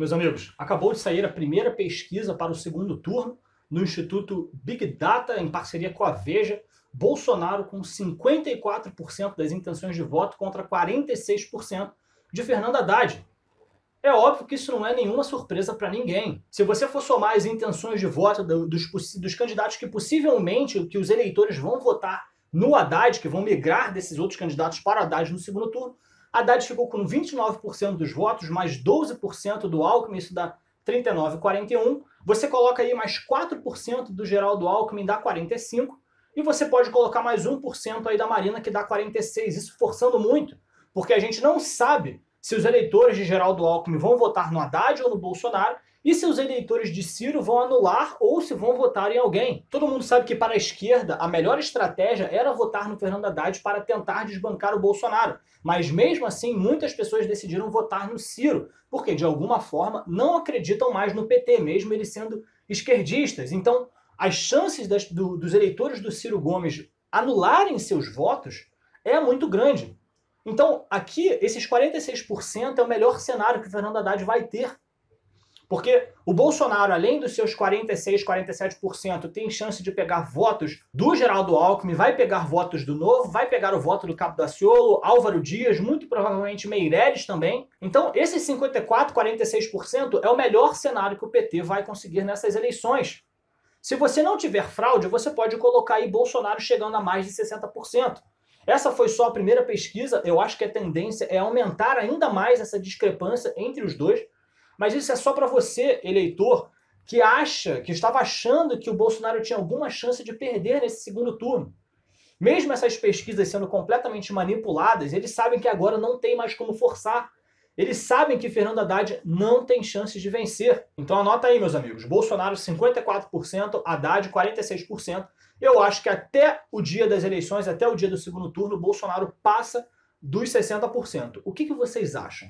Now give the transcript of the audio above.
Meus amigos, acabou de sair a primeira pesquisa para o segundo turno no Instituto Big Data, em parceria com a Veja. Bolsonaro com 54% das intenções de voto contra 46% de Fernando Haddad. É óbvio que isso não é nenhuma surpresa para ninguém. Se você for somar as intenções de voto dos, dos candidatos que possivelmente que os eleitores vão votar no Haddad, que vão migrar desses outros candidatos para Haddad no segundo turno, Haddad ficou com 29% dos votos, mais 12% do Alckmin, isso dá 39,41. Você coloca aí mais 4% do Geraldo Alckmin, dá 45. E você pode colocar mais 1% aí da Marina, que dá 46. Isso forçando muito, porque a gente não sabe se os eleitores de Geraldo Alckmin vão votar no Haddad ou no Bolsonaro, e se os eleitores de Ciro vão anular ou se vão votar em alguém. Todo mundo sabe que para a esquerda a melhor estratégia era votar no Fernando Haddad para tentar desbancar o Bolsonaro. Mas mesmo assim, muitas pessoas decidiram votar no Ciro, porque de alguma forma não acreditam mais no PT, mesmo eles sendo esquerdistas. Então, as chances das, do, dos eleitores do Ciro Gomes anularem seus votos é muito grande. Então, aqui, esses 46% é o melhor cenário que o Fernando Haddad vai ter porque o Bolsonaro, além dos seus 46, 47%, tem chance de pegar votos do Geraldo Alckmin, vai pegar votos do Novo, vai pegar o voto do Cabo Daciolo, Álvaro Dias, muito provavelmente Meireles também. Então, esses 54, 46% é o melhor cenário que o PT vai conseguir nessas eleições. Se você não tiver fraude, você pode colocar aí Bolsonaro chegando a mais de 60%. Essa foi só a primeira pesquisa, eu acho que a tendência é aumentar ainda mais essa discrepância entre os dois. Mas isso é só para você, eleitor, que acha, que estava achando que o Bolsonaro tinha alguma chance de perder nesse segundo turno. Mesmo essas pesquisas sendo completamente manipuladas, eles sabem que agora não tem mais como forçar. Eles sabem que Fernando Haddad não tem chances de vencer. Então anota aí, meus amigos. Bolsonaro 54%, Haddad 46%. Eu acho que até o dia das eleições, até o dia do segundo turno, Bolsonaro passa dos 60%. O que, que vocês acham?